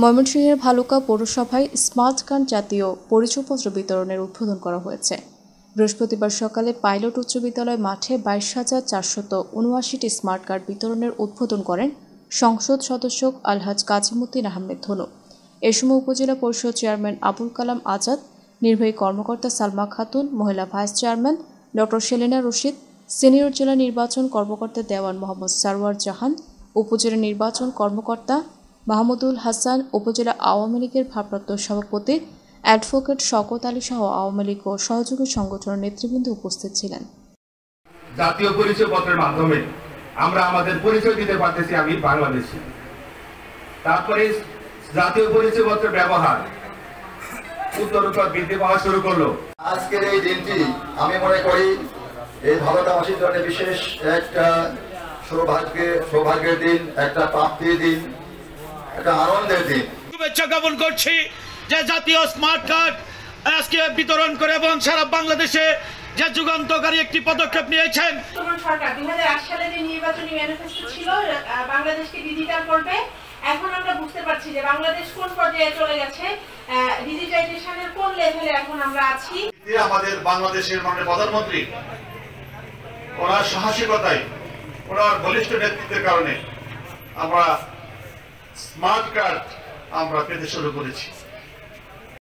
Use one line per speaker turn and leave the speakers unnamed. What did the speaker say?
ময়মনসিংহের ভালুকা পৌরসভায় smart card জাতীয় পরিচয়পত্র বিতরণের উদ্বোধন করা হয়েছে। বৃহস্পতিবার সকালে পাইলট উচ্চ বিদ্যালয় মাঠে বাইশ হাজার চারশত উনআশিটি স্মার্ট কার্ড বিতরণের উদ্বোধন করেন সংসদ সদস্য আলহাজ কাজিমুদ্দিন আহমেদ ধনু। এ সময় উপজেলা পরিষদ চেয়ারম্যান আবুল কালাম আজাদ, নির্বাহী কর্মকর্তা সালমা খাতুন, মহিলা vice chairman doctor Selina Rashid, senior জেলা নির্বাচন কর্মকর্তা দেওয়ান মোহাম্মদ সারওয়ার জাহান, উপজেলা নির্বাচন কর্মকর্তা মাহমুদুল হাসান উপজেলা আওয়ামী লীগের ভারপ্রাপ্ত সভাপতি অ্যাডভোকেট শকত আলী সহ আওয়ামী লীগ ও সহযোগী সংগঠনের নেতৃবৃন্দ উপস্থিত ছিলেন।
জাতীয় পরিচয় পত্রের মাধ্যমে আমরা আমাদের পরিচয় দিতে পারতেছি আমি বাংলাদেশি। তারপরে জাতীয় পরিচয় পত্রের ব্যবহার উত্তরোত্তর বৃদ্ধি পাওয়া শুরু করল।
আজকের এই দিনটি আমি মনে করি এই ভারতবাসীর জন্য বিশেষ একটা সৌভাগ্যের সৌভাগ্যের দিন একটা প্রাপ্তির দিন। একটা আনন্দের দিন
শুভেচ্ছা জ্ঞাপন করছি যে জাতীয় স্মার্ট কার্ড আজকে বিতরণ করে এবং সারা বাংলাদেশে যে যুগান্তকারী একটি পদক্ষেপ নিয়েছেন।
সরকার দুই সালে যে নির্বাচনী ম্যানিফেস্টো ছিল বাংলাদেশকে ডিজিটাল করবে। এখন আমরা বুঝতে পারছি যে বাংলাদেশ কোন পর্যায়ে চলে গেছে। ডিজিটাইজেশনের কোন লেভেলে এখন আমরা আছি?
আমাদের বাংলাদেশের মাননীয় প্রধানমন্ত্রী ওনার সাহসিকতায় ওনার বলিষ্ঠ নেতৃত্বের কারণে আমরা স্মার্ট কার্ড আমরা পেতে শুরু করেছি।